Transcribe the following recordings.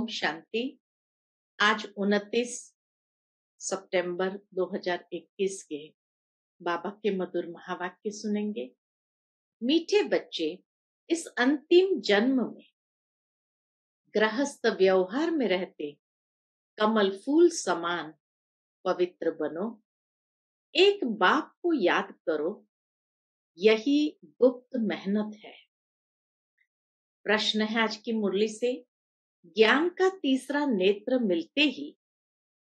ओम शांति। आज 29 सितंबर 2021 के बाबा के मधुर महावाक्य सुनेंगे। मीठे बच्चे, इस अंतिम जन्म में गृहस्थ व्यवहार में रहते कमल फूल समान पवित्र बनो। एक बाप को याद करो, यही गुप्त मेहनत है। प्रश्न है आज की मुरली से ज्ञान का तीसरा नेत्र मिलते ही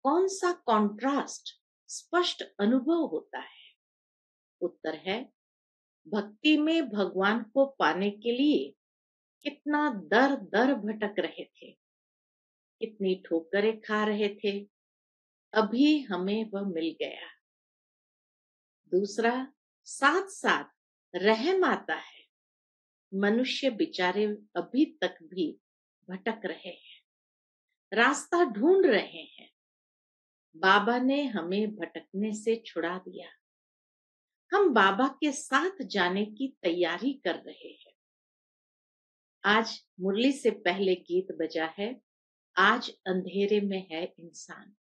कौन सा कॉन्ट्रास्ट स्पष्ट अनुभव होता है? उत्तर है, भक्ति में भगवान को पाने के लिए कितना दर दर भटक रहे थे, कितनी ठोकरें खा रहे थे, अभी हमें वह मिल गया। दूसरा साथ साथ रहम आता है, मनुष्य बिचारे अभी तक भी भटक रहे हैं, रास्ता ढूंढ रहे हैं। बाबा ने हमें भटकने से छुड़ा दिया। हम बाबा के साथ जाने की तैयारी कर रहे हैं। आज मुरली से पहले गीत बजा है, आज अंधेरे में है इंसान।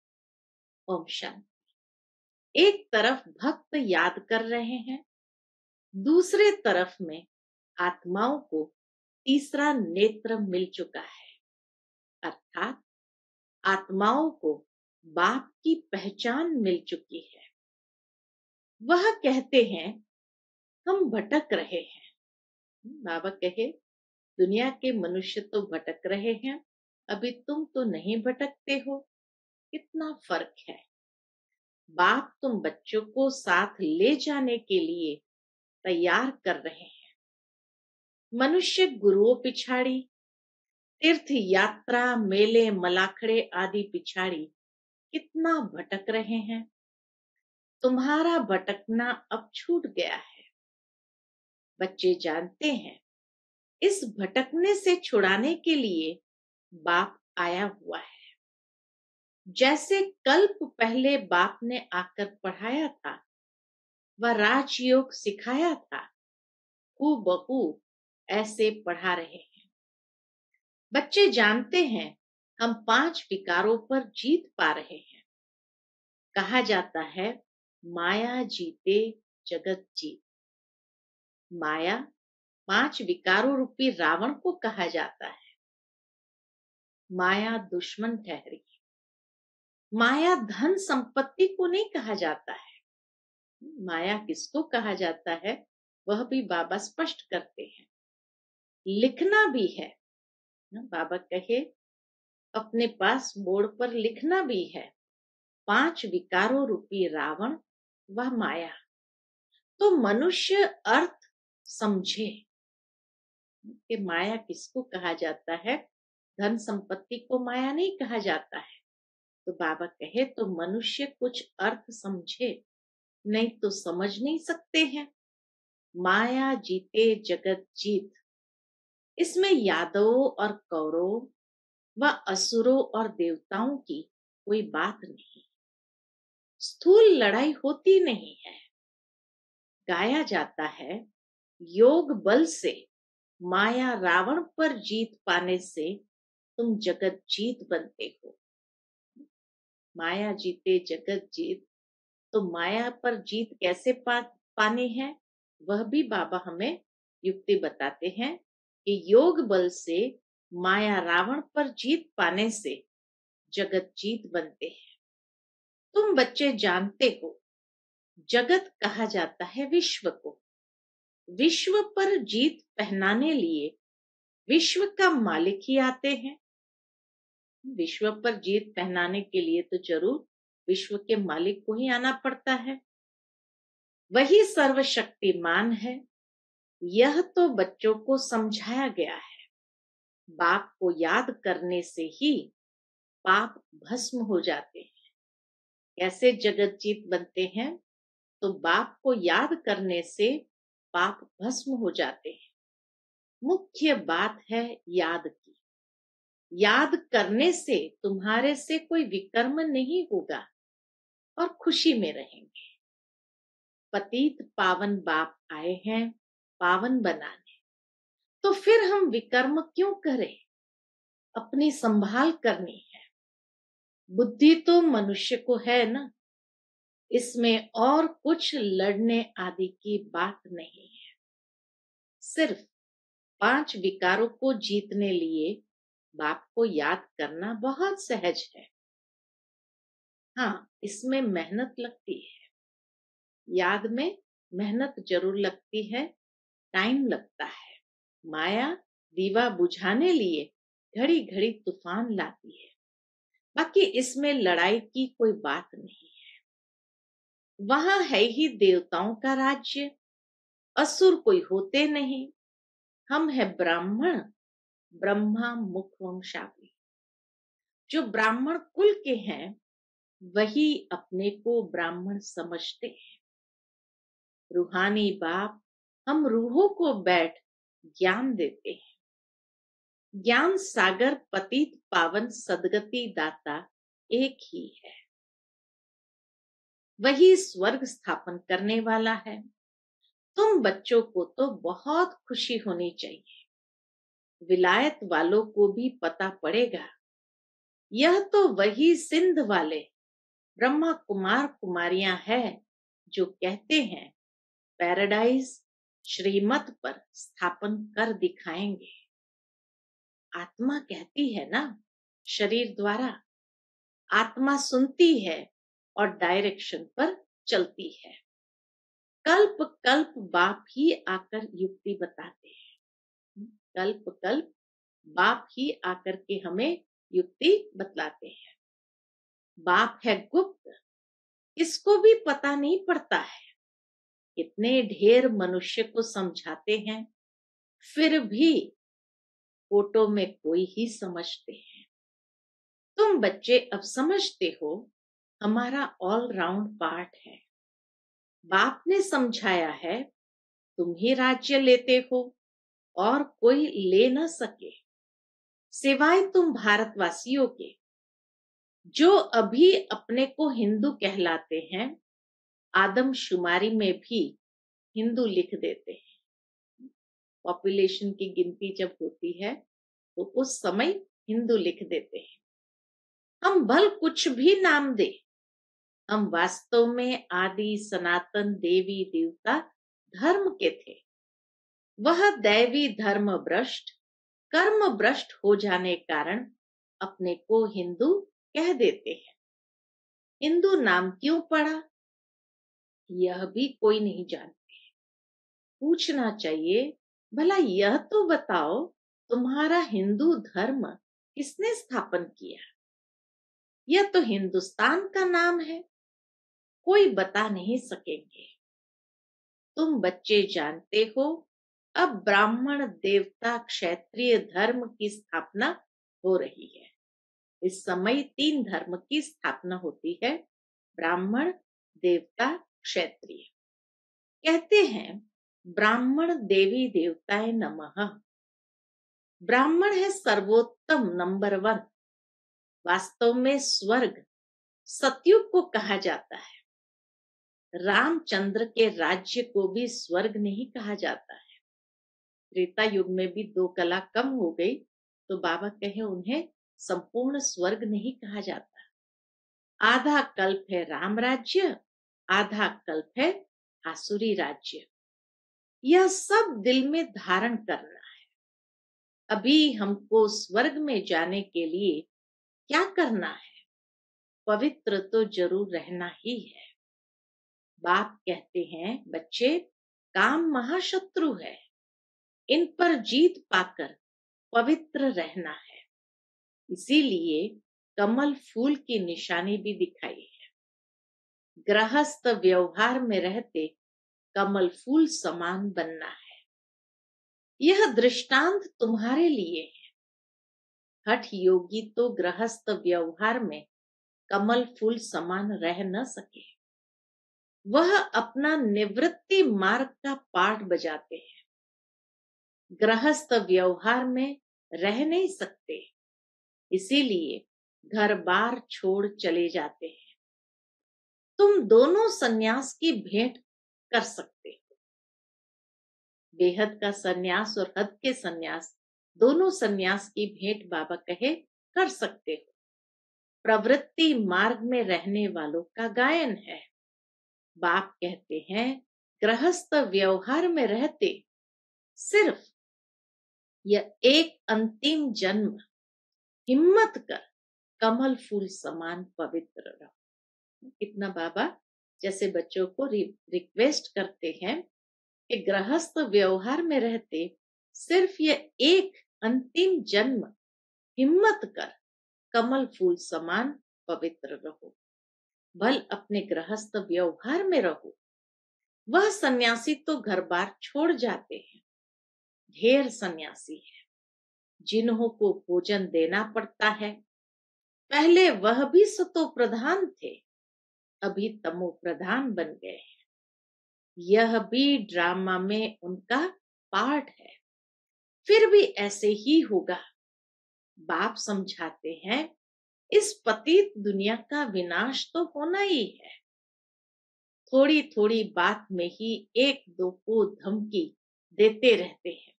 ओम शांति। एक तरफ़ भक्त याद कर रहे हैं, दूसरे तरफ़ में आत्माओं को तीसरा नेत्र मिल चुका है। अर्थात आत्माओं को बाप की पहचान मिल चुकी है। वह कहते हैं, हम भटक रहे हैं। बाबा कहे, दुनिया के मनुष्य तो भटक रहे हैं, अभी तुम तो नहीं भटकते हो। कितना फ़र्क है। बाप तुम बच्चों को साथ ले जाने के लिए तैयार कर रहे हैं। मनुष्य गुरुओं पिछाड़ी तीर्थ यात्रा मेले, मलाखड़े आदि पिछाड़ी कितना भटक रहे हैं। तुम्हारा भटकना अब छूट गया है। बच्चे जानते हैं, इस भटकने से छुड़ाने के लिए बाप आया हुआ है। जैसे कल्प पहले बाप ने आकर पढ़ाया था व राजयोग सिखाया था बहू ऐसे पढ़ा रहे हैं। बच्चे जानते हैं, हम पाँच विकारों पर जीत पा रहे हैं। कहा जाता है, माया जीते जगत जीत। माया पाँच विकारों रूपी रावण को कहा जाता है। माया दुश्मन ठहरी। माया धन संपत्ति को नहीं कहा जाता है। माया किसको कहा जाता है, वह भी बाबा स्पष्ट करते हैं। लिखना भी है बाबा कहे, अपने पास बोर्ड पर लिखना भी है। पाँच विकारों रूपी रावण व माया। तो मनुष्य अर्थ समझे। कि माया किसको कहा जाता है? धन संपत्ति को माया नहीं कहा जाता है। तो बाबा कहे तो मनुष्य कुछ अर्थ समझे, नहीं तो समझ नहीं सकते हैं। माया जीते जगत जीत। इसमें यादवों और कौरवों व असुरों और देवताओं की कोई बात नहीं। स्थूल लड़ाई होती नहीं है। गाया जाता है योग बल से माया रावण पर जीत पाने से तुम जगत जीत बनते हो। माया जीते जगत जीत तो माया पर जीत कैसे पा, पानी है? वह भी बाबा हमें युक्ति बताते हैं। कि योग बल से माया रावण पर जीत पाने से जगत जीत बनते हैं। तुम बच्चे जानते हो, जगत कहा जाता है विश्व को। विश्व पर जीत पहनाने लिए विश्व का मालिक ही आते हैं। विश्व पर जीत पहनाने के लिए तो ज़रूर विश्व के मालिक को ही आना पड़ता है। वही सर्वशक्तिमान है यह तो बच्चों को समझाया गया है। बाप को याद करने से ही पाप भस्म हो जाते हैं। कैसे जगत जीत बनते हैं तो बाप को याद करने से पाप भस्म हो जाते हैं। मुख्य बात है याद की। याद करने से तुम्हारे से कोई विकर्म नहीं होगा और खुशी में रहेंगे। पतित पावन बाप आए हैं पावन बनाने। तो फिर हम विकर्म क्यों करें? अपनी संभाल करनी है। बुद्धि तो मनुष्य को है ना? इसमें और कुछ लड़ने आदि की बात नहीं है। सिर्फ़ पाँच विकारों को जीतने लिए बाप को याद करना बहुत सहज है। हाँ इसमें मेहनत लगती है। याद में मेहनत ज़रूर लगती है। टाइम लगता है। माया दीवा बुझाने लिए घड़ी घड़ी तूफ़ान लाती है। बाकी इसमें लड़ाई की कोई बात नहीं है। वहाँ है ही देवताओं का राज्य। असुर कोई होते नहीं। हम है ब्राह्मण, ब्रह्मा मुखवंशावली। जो ब्राह्मण कुल के हैं, वही अपने को ब्राह्मण समझते हैं। रूहानी बाप हम रूहों को बैठ ज्ञान देते हैं। ज्ञान सागर पतित पावन सदगति दाता एक ही है। वही स्वर्ग स्थापन करने वाला है। तुम बच्चों को तो बहुत खुशी होनी चाहिए। विलायत वालों को भी पता पड़ेगा। यह तो वही सिंध वाले ब्रह्मा कुमार कुमारियाँ है जो कहते हैं, पैराडाइज श्रीमत पर स्थापन कर दिखाएँगे। आत्मा कहती है ना, शरीर द्वारा। आत्मा सुनती है और डायरेक्शन पर चलती है। कल्प कल्प बाप ही आकर युक्ति बताते हैं। कल्प कल्प बाप ही आकर के हमें युक्ति बतलाते हैं। बाप है गुप्त इसको भी पता नहीं पड़ता है। कितने ढेर मनुष्य को समझाते हैं, फिर भी फ़ोटो में कोई ही समझते हैं। तुम बच्चे अब समझते हो, हमारा ऑल राउंड पार्ट है। बाप ने समझाया है, तुम ही राज्य लेते हो और कोई ले न सके। सिवाय तुम भारतवासियों के, जो अभी अपने को हिंदू कहलाते हैं आदमशुमारी में भी हिंदू लिख देते हैं। पॉपुलेशन की गिनती जब होती है तो उस समय हिंदू लिख देते हैं। हम भल कुछ भी नाम दे, हम वास्तव में आदि, सनातन, देवी, देवता, धर्म के थे। वह दैवी धर्म भ्रष्ट, कर्म भ्रष्ट हो जाने कारण अपने को हिंदू कह देते हैं। हिंदू नाम क्यों पड़ा यह भी कोई नहीं जानते। पूछना चाहिए, भला यह तो बताओ, तुम्हारा हिंदू धर्म किसने स्थापन किया? यह तो हिंदुस्तान का नाम है। कोई बता नहीं सकेंगे। तुम बच्चे जानते हो, अब ब्राह्मण देवता क्षेत्रीय धर्म की स्थापना हो रही है। इस समय तीन धर्म की स्थापना होती है, ब्राह्मण, देवता क्षेत्रीय। कहते हैं, ब्राह्मण देवी देवताए नमः। ब्राह्मण है सर्वोत्तम नंबर वन। वास्तव में स्वर्ग सतयुग को कहा जाता है। रामचंद्र के राज्य को भी स्वर्ग नहीं कहा जाता है। त्रेता युग में भी दो कला कम हो गई तो बाबा कहे उन्हें संपूर्ण स्वर्ग नहीं कहा जाता। आधा कल्प है राम राज्य आधा कल्प है, आसुरी राज्य। यह सब दिल में धारण करना है। अभी हमको स्वर्ग में जाने के लिए क्या करना है? पवित्र तो ज़रूर रहना ही है। बाप कहते हैं, बच्चे, काम महाशत्रु है। इन पर जीत पाकर पवित्र रहना है। इसीलिए कमल फूल की निशानी भी दिखाई है। गृहस्थ व्यवहार में रहते कमल फूल समान बनना है। यह दृष्टांत तुम्हारे लिए है। हठ योगी तो गृहस्थ व्यवहार में कमल फूल समान रह न सके। वह अपना निवृत्ति मार्ग का पाठ बजाते हैं। गृहस्थ व्यवहार में रह नहीं सकते, इसीलिए घर बार छोड़ चले जाते हैं। तुम दोनों सन्यास की भेंट कर सकते हो। बेहद का सन्यास और हद के सन्यास, दोनों सन्यास की भेंट बाबा कहे, कर सकते हो। प्रवृत्ति मार्ग में रहने वालों का गायन है। बाप कहते हैं, गृहस्थ व्यवहार में रहते, सिर्फ़ यह एक अंतिम जन्म, हिम्मत कर, कमल फूल समान पवित्र रहो। कितना बाबा जैसे बच्चों को रिक्वेस्ट करते हैं कि गृहस्थ व्यवहार में रहते सिर्फ़ ये एक अंतिम जन्म, हिम्मत कर, कमल फूल समान पवित्र रहो। भल अपने गृहस्थ व्यवहार में रहो। वह सन्यासी तो घर बार छोड़ जाते हैं। ढेर सन्यासी है। जिन्हों को भोजन देना पड़ता है। पहले वह भी सतो प्रधान थे। अभी तमो प्रधान बन गए हैं। यह भी ड्रामा में उनका पार्ट है। फिर भी ऐसे ही होगा। बाप समझाते हैं, इस पतित दुनिया का विनाश तो होना ही है। थोड़ी थोड़ी बात में ही एक दो को धमकी देते रहते हैं।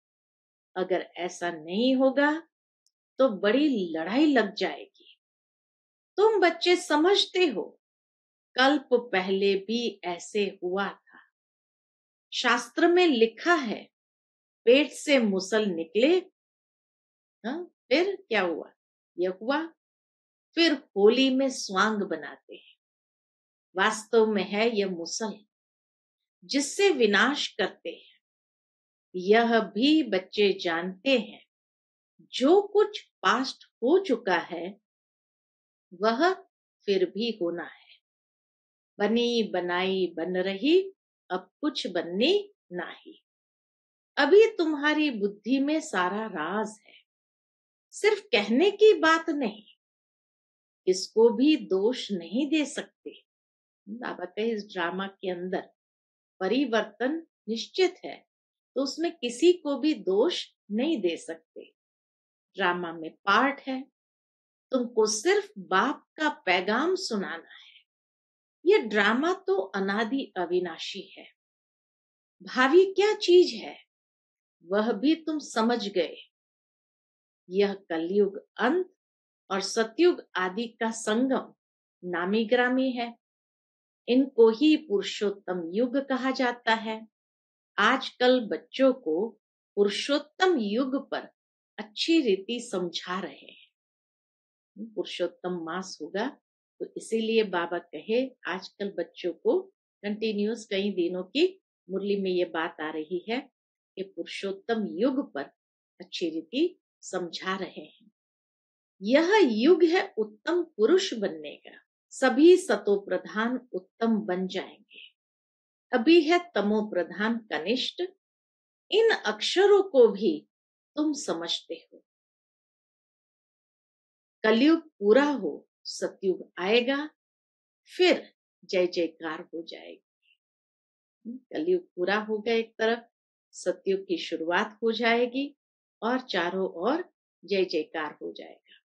अगर ऐसा नहीं होगा तो बड़ी लड़ाई लग जाएगी। तुम बच्चे समझते हो कल्प पहले भी ऐसे हुआ था। शास्त्र में लिखा है, पेट से मुसल निकले, हा? फिर क्या हुआ? यह हुआ, फिर होली में स्वांग बनाते हैं। वास्तव में है यह मुसल, जिससे विनाश करते हैं। यह भी बच्चे जानते हैं, जो कुछ पास्ट हो चुका है, वह फिर भी होना है। बनी, बनाई, बन रही, अब कुछ बननी नहीं। अभी तुम्हारी बुद्धि में सारा राज है। सिर्फ़ कहने की बात नहीं। इसको भी दोष नहीं दे सकते। बाबा इस ड्रामा के अंदर। परिवर्तन निश्चित है तो उसमें किसी को भी दोष नहीं दे सकते। ड्रामा में पार्ट है। तुमको सिर्फ़ बाप का पैगाम सुनाना है। यह ड्रामा तो अनादि अविनाशी है। भावी क्या चीज़ है? वह भी तुम समझ गए। यह कलयुग अंत और सतयुग आदि का संगम नामी ग्रामी है। इनको ही पुरुषोत्तम युग कहा जाता है। आजकल बच्चों को पुरुषोत्तम युग पर अच्छी रीति समझा रहे हैं। पुरुषोत्तम मास होगा तो इसीलिए बाबा कहे, आजकल बच्चों को कंटिन्यूस कई दिनों की मुरली में ये बात आ रही है कि पुरुषोत्तम युग पर अच्छी रीति समझा रहे हैं। यह युग है उत्तम पुरुष बनने का। सभी सतो प्रधान उत्तम बन जाएँगे। अभी है तमो प्रधान कनिष्ठ। इन अक्षरों को भी तुम समझते हो। कलयुग पूरा हो सतयुग आएगा, फिर जय जयकार हो जाएगी। कलयुग पूरा होगा एक तरफ़, सतयुग की शुरुआत हो जाएगी और चारों ओर जय जयकार हो जाएगा।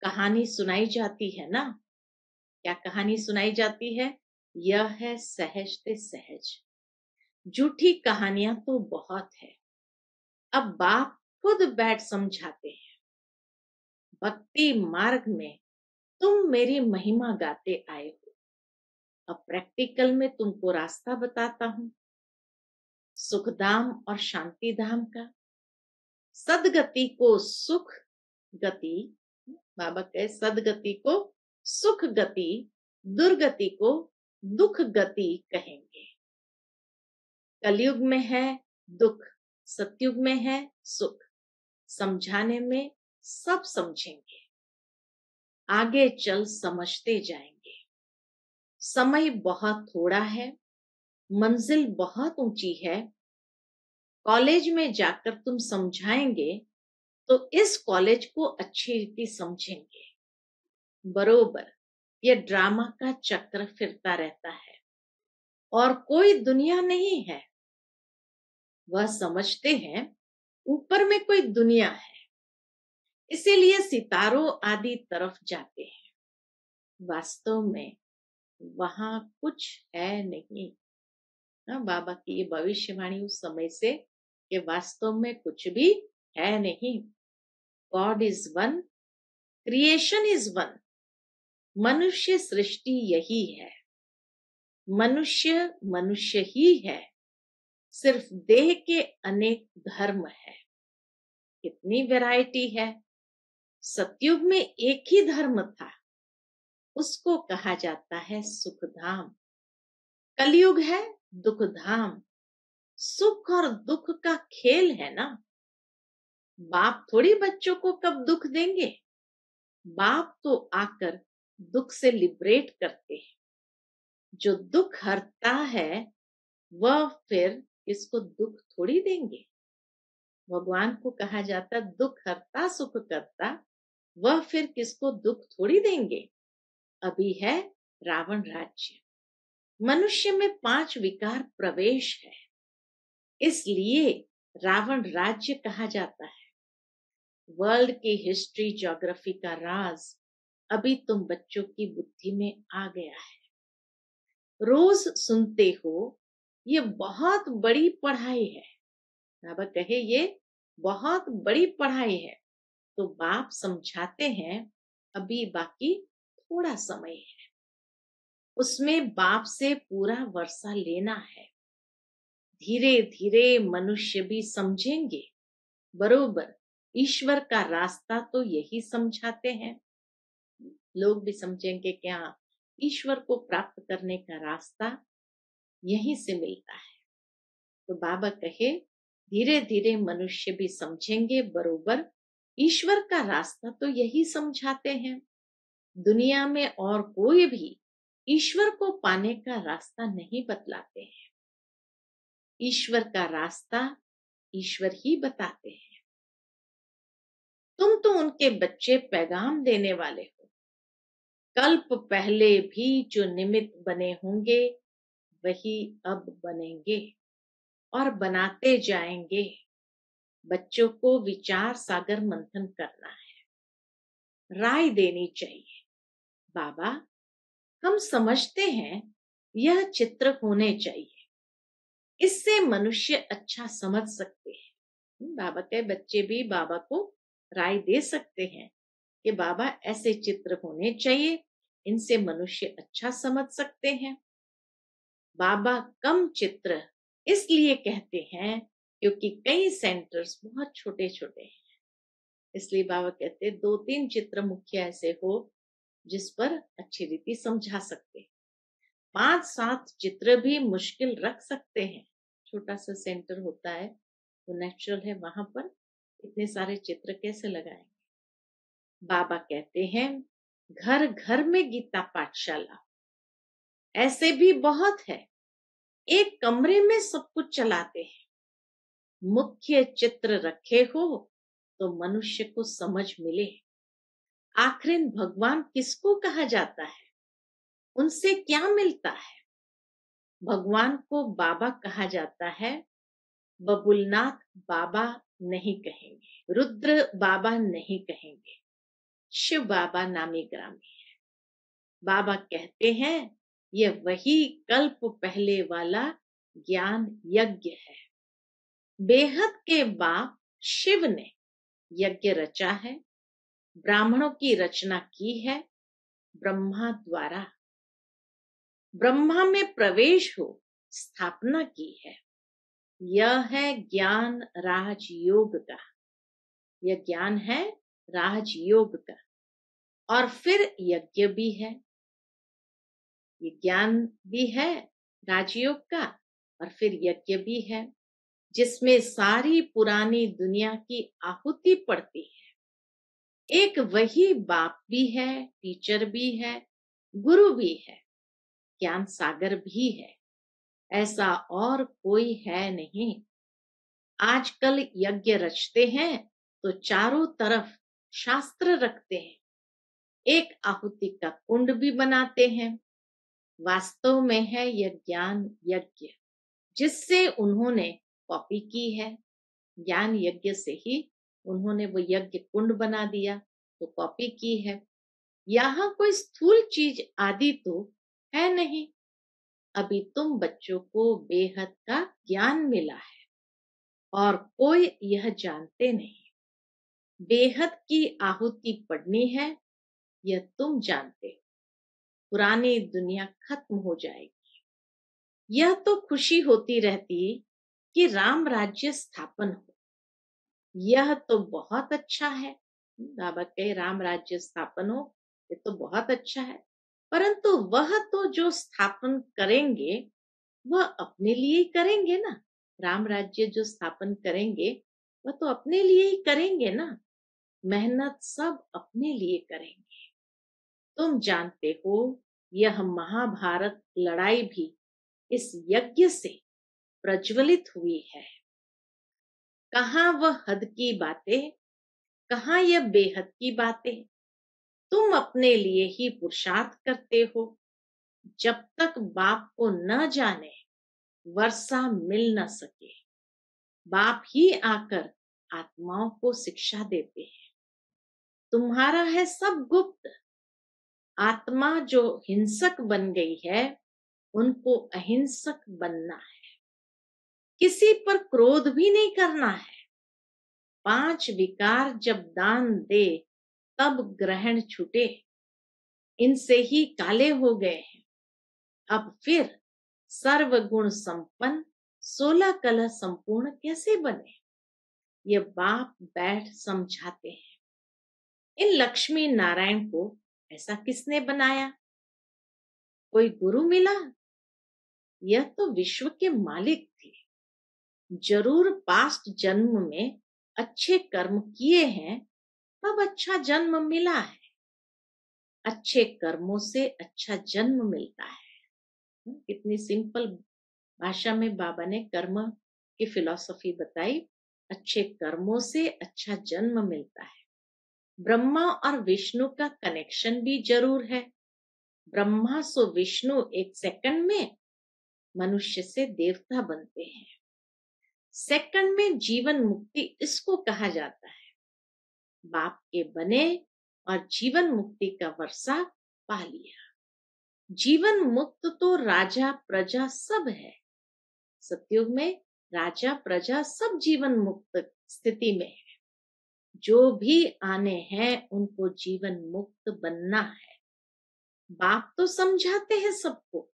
कहानी सुनाई जाती है ना? क्या कहानी सुनाई जाती है? यह है सहज ते सहज। झूठी कहानियाँ तो बहुत है। अब बाप खुद बैठ समझाते हैं। भक्ति मार्ग में तुम मेरी महिमा गाते आए हो। अब प्रैक्टिकल में तुमको रास्ता बताता हूँ। सुखधाम और शांति धाम का। सदगति को सुख गति, बाबा कहे सदगति को सुख गति, दुर्गति को दुख गति कहेंगे। कलयुग में है दुख, सतयुग में है सुख। समझाने में सब समझेंगे। आगे चल समझते जाएँगे। समय बहुत थोड़ा है, मंजिल बहुत ऊँची है। कॉलेज में जाकर तुम समझाएँगे तो इस कॉलेज को अच्छी रीति समझेंगे। बरोबर यह ड्रामा का चक्र फिरता रहता है, और कोई दुनिया नहीं है। वह समझते हैं, ऊपर में कोई दुनिया है। इसीलिए सितारों आदि तरफ़ जाते हैं। वास्तव में वहाँ कुछ है नहीं। ना बाबा की ये भविष्यवाणी उस समय से कि वास्तव में कुछ भी है नहीं। God is one creation is one मनुष्य सृष्टि यही है। मनुष्य मनुष्य ही है। सिर्फ़ देह के अनेक धर्म है। कितनी वैरायटी है। सतयुग में एक ही धर्म था। उसको कहा जाता है सुखधाम। कलयुग है दुखधाम। सुख और दुख का खेल है ना? बाप थोड़ी बच्चों को कब दुख देंगे? बाप तो आकर दुख से लिबरेट करते हैं। जो दुख हरता है, वह फिर इसको दुख थोड़ी देंगे। भगवान को कहा जाता, दुख हरता, सुख करता वह फिर किसको दुख थोड़ी देंगे? अभी है रावण राज्य। मनुष्य में पाँच विकार प्रवेश है। इसलिए रावण राज्य कहा जाता है। वर्ल्ड की हिस्ट्री ज्योग्राफी का राज अभी तुम बच्चों की बुद्धि में आ गया है। रोज सुनते हो, ये बहुत बड़ी पढ़ाई है। बाबा कहे ये बहुत बड़ी पढ़ाई है। तो बाप समझाते हैं, अभी बाकी थोड़ा समय है। उसमें बाप से पूरा वर्षा लेना है। धीरे धीरे मनुष्य भी समझेंगे। बरोबर, ईश्वर का रास्ता तो यही समझाते हैं। लोग भी समझेंगे क्या ईश्वर को प्राप्त करने का रास्ता यहीं से मिलता है। तो बाबा कहे धीरे धीरे मनुष्य भी समझेंगे, बरोबर ईश्वर का रास्ता तो यही समझाते हैं। दुनिया में और कोई भी ईश्वर को पाने का रास्ता नहीं बतलाते हैं। ईश्वर का रास्ता ईश्वर ही बताते हैं। तुम तो उनके बच्चे पैगाम देने वाले हो। कल्प पहले भी जो निमित्त बने होंगे, वही अब बनेंगे और बनाते जाएँगे। बच्चों को विचार सागर मंथन करना है। राय देनी चाहिए। बाबा, हम समझते हैं यह चित्र होने चाहिए। इससे मनुष्य अच्छा समझ सकते हैं। बाबा के बच्चे भी बाबा को राय दे सकते हैं कि बाबा ऐसे चित्र होने चाहिए, इनसे मनुष्य अच्छा समझ सकते हैं। बाबा कम चित्र इसलिए कहते हैं क्योंकि कई सेंटर्स बहुत छोटे छोटे हैं। इसलिए बाबा कहते दो तीन चित्र मुख्य ऐसे हो, जिस पर अच्छी रीति समझा सकते पाँच सात चित्र भी मुश्किल रख सकते हैं। छोटा सा सेंटर होता है, वो नेचुरल है, वहाँ पर इतने सारे चित्र कैसे लगाएँगे? बाबा कहते हैं घर घर में गीता पाठशाला। ऐसे भी बहुत है। एक कमरे में सब कुछ चलाते हैं। मुख्य चित्र रखे हो तो मनुष्य को समझ मिले। आखिर भगवान किसको कहा जाता है? उनसे क्या मिलता है? भगवान को बाबा कहा जाता है, बबुलनाथ बाबा नहीं कहेंगे, रुद्र बाबा नहीं कहेंगे, शिव बाबा नामी ग्रामी है। बाबा कहते हैं, यह वही कल्प पहले वाला ज्ञान यज्ञ है। बेहद के बाप शिव ने यज्ञ रचा है, ब्राह्मणों की रचना की है, ब्रह्मा द्वारा। ब्रह्मा में प्रवेश हो, स्थापना की है। यह है ज्ञान राजयोग का। यह ज्ञान है राजयोग का। और फिर यज्ञ भी है। ये ज्ञान भी है राजयोग का और फिर यज्ञ भी है। जिसमें सारी पुरानी दुनिया की आहुति पड़ती है। एक वही बाप भी है, टीचर भी है, गुरु भी है, ज्ञान सागर भी है। ऐसा और कोई है नहीं। आजकल यज्ञ रचते हैं तो चारों तरफ़ शास्त्र रखते हैं। एक आहुति का कुंड भी बनाते हैं। वास्तव में है यह ज्ञान यज्ञ, जिससे उन्होंने कॉपी की है, ज्ञान यज्ञ से ही उन्होंने वो यज्ञ कुंड बना दिया तो कॉपी की है। यहाँ कोई स्थूल चीज़ आदि तो है नहीं। अभी तुम बच्चों को बेहद का ज्ञान मिला है, और कोई यह जानते नहीं। बेहद की आहुति पड़नी है, यह तुम जानते हो। पुरानी दुनिया खत्म हो जाएगी। यह तो खुशी होती रहती कि राम राज्य स्थापन हो। यह तो बहुत अच्छा है। बाबा कहे राम राज्य स्थापन हो, ये तो बहुत अच्छा है। परंतु वह तो जो स्थापन करेंगे, वह अपने लिए ही करेंगे ना। राम राज्य जो स्थापन करेंगे, वह तो अपने लिए ही करेंगे ना। मेहनत सब अपने लिए करेंगे। तुम जानते हो, यह महाभारत लड़ाई भी इस यज्ञ से प्रज्वलित हुई है। कहा वह हद की बातें, कहा यह बेहद की बातें? तुम अपने लिए ही पुरुषार्थ करते हो। जब तक बाप को न जाने, वर्षा मिल न सके। बाप ही आकर आत्माओं को शिक्षा देते हैं। तुम्हारा है सब गुप्त। आत्मा जो हिंसक बन गई है, उनको अहिंसक बनना है। किसी पर क्रोध भी नहीं करना है। पाँच विकार जब दान दे, तब ग्रहण छूटे। इनसे ही काले हो गए हैं। अब फिर सर्व गुण संपन्न, सोलह कलह संपूर्ण कैसे बने? ये बाप बैठ समझाते हैं। इन लक्ष्मी नारायण को ऐसा किसने बनाया? कोई गुरु मिला? यह तो विश्व के मालिक ज़रूर पास्ट जन्म में अच्छे कर्म किए हैं तब अच्छा जन्म मिला है। अच्छे कर्मों से अच्छा जन्म मिलता है। हम्म, कितनी सिंपल भाषा में बाबा ने कर्म की फिलॉसफी बताई अच्छे कर्मों से अच्छा जन्म मिलता है। ब्रह्मा और विष्णु का कनेक्शन भी ज़रूर है। ब्रह्मा सो विष्णु एक सेकंड में मनुष्य से देवता बनते हैं। सेकंड में जीवन मुक्ति इसको कहा जाता है। बाप के बने और जीवन मुक्ति का वर्षा पा लिया जीवन मुक्त तो राजा प्रजा सब है। सत्युग में राजा प्रजा सब जीवन मुक्त स्थिति में है। जो भी आने हैं उनको जीवन मुक्त बनना है। बाप तो समझाते हैं सबको।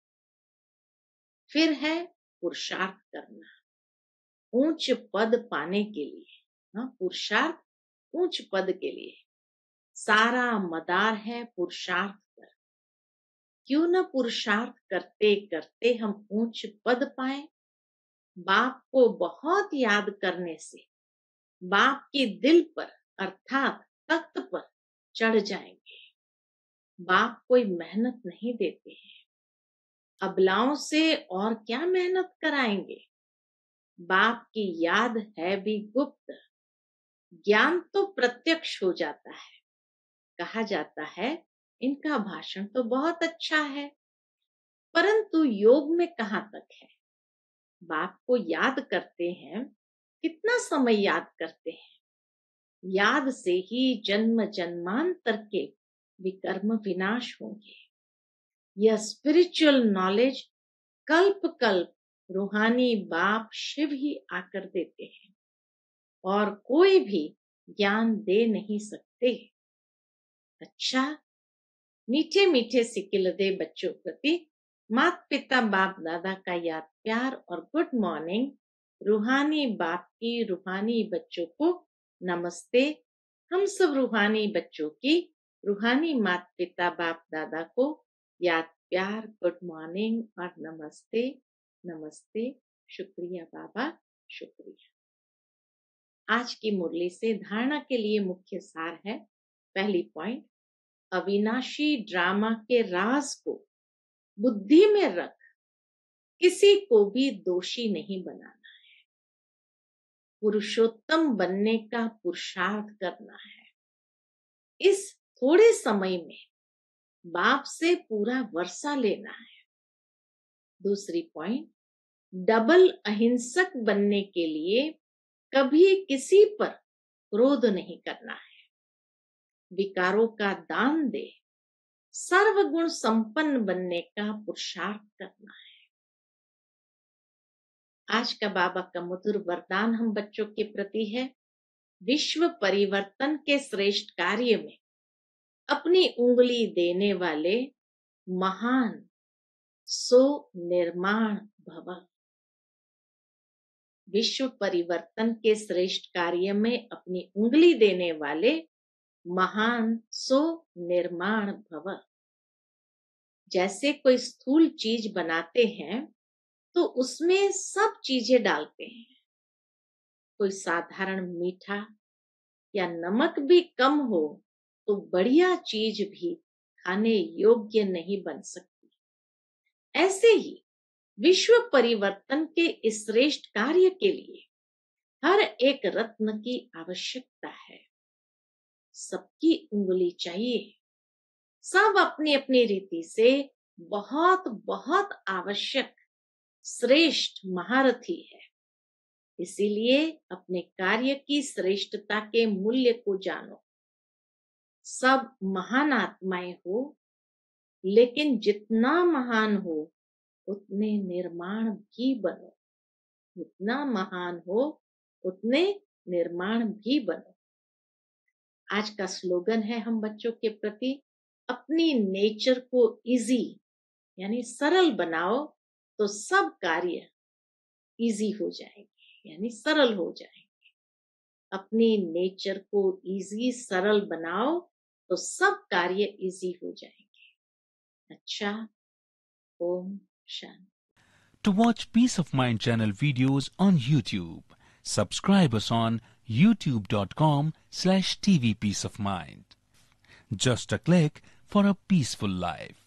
फिर है पुरुषार्थ करना। ऊंच पद पाने के लिए हाँ पुरुषार्थ ऊंच पद के लिए। सारा मदार है पुरुषार्थ पर। क्यों न पुरुषार्थ करते करते हम ऊंच पद पाए? बाप को बहुत याद करने से, बाप के दिल पर अर्थात तख्त पर चढ़ जाएँगे। बाप कोई मेहनत नहीं देते हैं। अबलाओं से और क्या मेहनत कराएँगे? बाप की याद है भी गुप्त। ज्ञान तो प्रत्यक्ष हो जाता है। कहा जाता है, इनका भाषण तो बहुत अच्छा है। परंतु योग में कहाँ तक है? बाप को याद करते हैं, कितना समय याद करते हैं? याद से ही जन्म जन्मांतर के विकर्म विनाश होंगे। यह स्पिरिचुअल नॉलेज कल्प कल्प रूहानी बाप शिव ही आकर देते हैं और कोई भी ज्ञान दे नहीं सकते। अच्छा मीठे मीठे सिकिल दे बच्चों प्रति मात पिता बाप दादा का याद प्यार और गुड मॉर्निंग। रूहानी बाप की रूहानी बच्चों को नमस्ते। हम सब रूहानी बच्चों की रूहानी मात पिता बाप दादा को याद प्यार, गुड मॉर्निंग और नमस्ते। नमस्ते, शुक्रिया बाबा, शुक्रिया। आज की मुरली से धारणा के लिए मुख्य सार है, पहली पॉइंट अविनाशी ड्रामा के राज को बुद्धि में रख, किसी को भी दोषी नहीं बनाना है। पुरुषोत्तम बनने का पुरुषार्थ करना है। इस थोड़े समय में बाप से पूरा वर्षा लेना है। दूसरी पॉइंट डबल अहिंसक बनने के लिए कभी किसी पर क्रोध नहीं करना है। विकारों का दान दे, सर्वगुण संपन्न बनने का पुरुषार्थ करना है। आज का बाबा का मधुर वरदान हम बच्चों के प्रति है। विश्व परिवर्तन के श्रेष्ठ कार्य में अपनी उंगली देने वाले महान सो निर्माण भव। विश्व परिवर्तन के श्रेष्ठ कार्य में अपनी उंगली देने वाले महान सो निर्माण भव। जैसे कोई स्थूल चीज़ बनाते हैं तो उसमें सब चीज़ें डालते हैं। कोई साधारण मीठा या नमक भी कम हो तो बढ़िया चीज़ भी खाने योग्य नहीं बन सकती। ऐसे ही विश्व परिवर्तन के इस श्रेष्ठ कार्य के लिए हर एक रत्न की आवश्यकता है। सबकी उंगली चाहिए। सब अपनी अपनी रीति से बहुत बहुत आवश्यक, श्रेष्ठ महारथी है। इसीलिए अपने कार्य की श्रेष्ठता के मूल्य को जानो। सब महान आत्माएँ हो, लेकिन जितना महान हो उतने निर्माण भी बनो। जितना महान हो, उतने निर्माण भी बनो। आज का स्लोगन है हम बच्चों के प्रति, अपनी नेचर को इजी यानी सरल बनाओ तो सब कार्य इजी हो जाएँगे, यानी सरल हो जाएँगे। अपनी नेचर को इजी सरल बनाओ तो सब कार्य इजी हो जाएँगे। अच्छा ओम। To watch Peace of Mind channel videos on YouTube, subscribe us on youtube.com slash TV Peace of Mind. Just a click for a peaceful life.